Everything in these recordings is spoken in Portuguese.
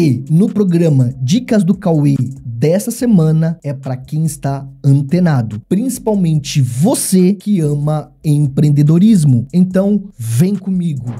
E no programa Dicas do Cauê dessa semana é para quem está antenado, principalmente você que ama empreendedorismo. Então, vem comigo.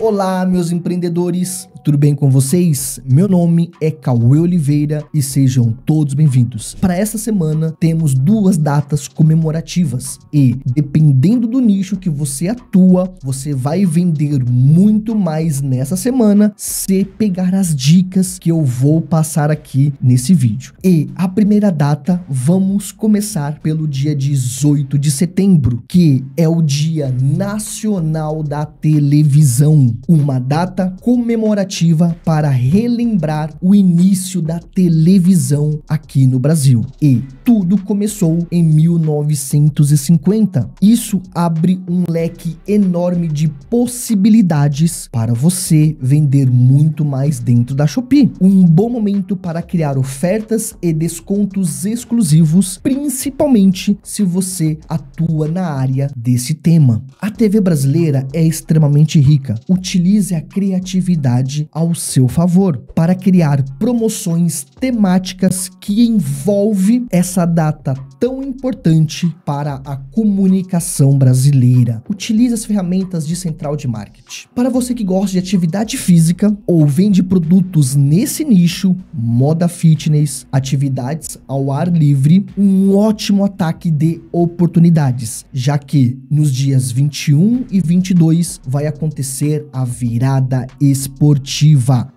Olá, meus empreendedores tudo bem com vocês? Meu nome é Cauê Oliveira e sejam todos bem-vindos. Para essa semana temos duas datas comemorativas e, dependendo do nicho que você atua, você vai vender muito mais nessa semana se pegar as dicas que eu vou passar aqui nesse vídeo. E a primeira data, vamos começar pelo dia 18 de setembro, que é o Dia Nacional da Televisão, uma data comemorativa para relembrar o início da televisão aqui no Brasil. E tudo começou em 1950. Isso abre um leque enorme de possibilidades para você vender muito mais dentro da Shopee. Um bom momento para criar ofertas e descontos exclusivos, principalmente se você atua na área desse tema. A TV brasileira é extremamente rica. Utilize a criatividade ao seu favor para criar promoções temáticas que envolve essa data tão importante para a comunicação brasileira. Utilize as ferramentas de central de marketing. Para você que gosta de atividade física ou vende produtos nesse nicho, moda fitness, atividades ao ar livre, um ótimo ataque de oportunidades, já que nos dias 21 e 22 vai acontecer a virada esportiva.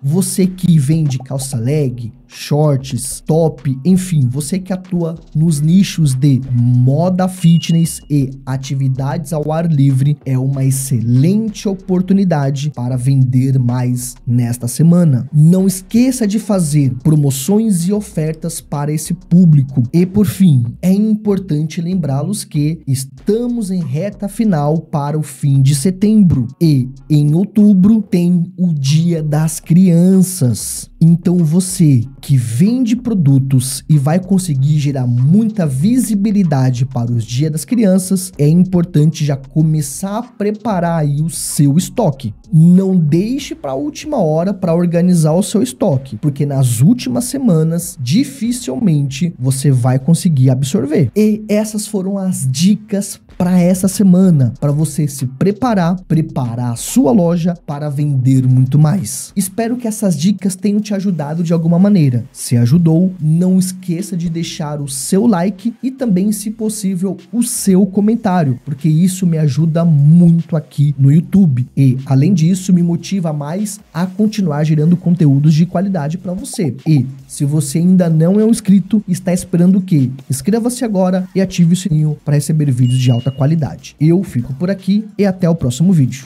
Você que vende calça leg, shorts, top, enfim, você que atua nos nichos de moda fitness e atividades ao ar livre é uma excelente oportunidade para vender mais nesta semana. Não esqueça de fazer promoções e ofertas para esse público. E por fim, é importante lembrá-los que estamos em reta final para o fim de setembro e em outubro tem o Dia das Crianças. Então você que vende produtos e vai conseguir gerar muita visibilidade para os Dia das Crianças, é importante já começar a preparar aí o seu estoque. Não deixe para a última hora para organizar o seu estoque, porque nas últimas semanas dificilmente você vai conseguir absorver. E essas foram as dicas para essa semana, para você se preparar, preparar a sua loja para vender muito mais. Espero que essas dicas tenham te ajudado de alguma maneira. Se ajudou, não esqueça de deixar o seu like e também, se possível, o seu comentário, porque isso me ajuda muito aqui no YouTube. E, além disso, me motiva mais a continuar gerando conteúdos de qualidade para você. E, se você ainda não é um inscrito, está esperando o quê? Inscreva-se agora e ative o sininho para receber vídeos de alta qualidade. Eu fico por aqui e até o próximo vídeo.